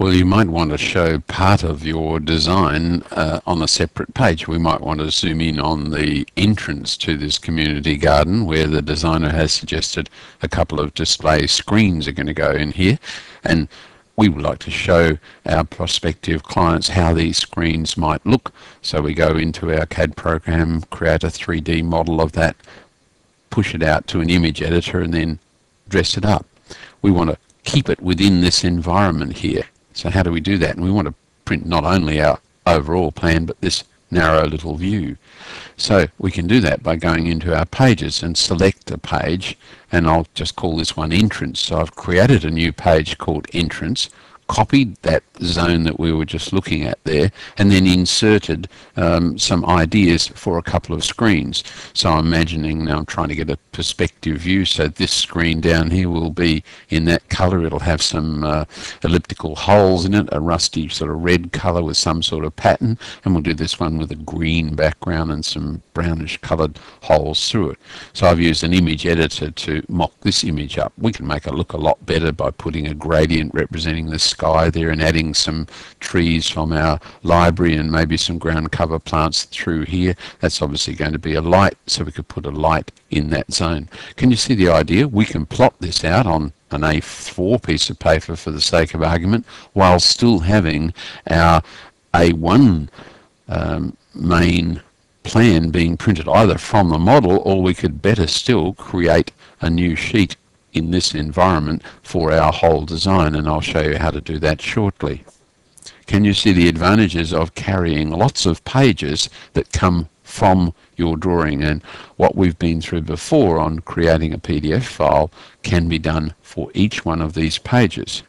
Well, you might want to show part of your design uh, on a separate page. We might want to zoom in on the entrance to this community garden where the designer has suggested a couple of display screens are going to go in here. And we would like to show our prospective clients how these screens might look. So we go into our CAD program, create a 3D model of that, push it out to an image editor and then dress it up. We want to keep it within this environment here. So how do we do that? And we want to print not only our overall plan, but this narrow little view. So we can do that by going into our pages and select a page, and I'll just call this one entrance. So I've created a new page called entrance, copied that zone that we were just looking at there and then inserted um, some ideas for a couple of screens. So I'm imagining now I'm trying to get a perspective view so this screen down here will be in that color. It'll have some uh, elliptical holes in it, a rusty sort of red color with some sort of pattern and we'll do this one with a green background and some brownish colored holes through it. So I've used an image editor to mock this image up. We can make it look a lot better by putting a gradient representing the sky there and adding some trees from our library and maybe some ground cover plants through here. That's obviously going to be a light, so we could put a light in that zone. Can you see the idea? We can plot this out on an A4 piece of paper for the sake of argument while still having our A1 um, main plan being printed either from the model or we could better still create a new sheet in this environment for our whole design and I'll show you how to do that shortly. Can you see the advantages of carrying lots of pages that come from your drawing and what we've been through before on creating a PDF file can be done for each one of these pages.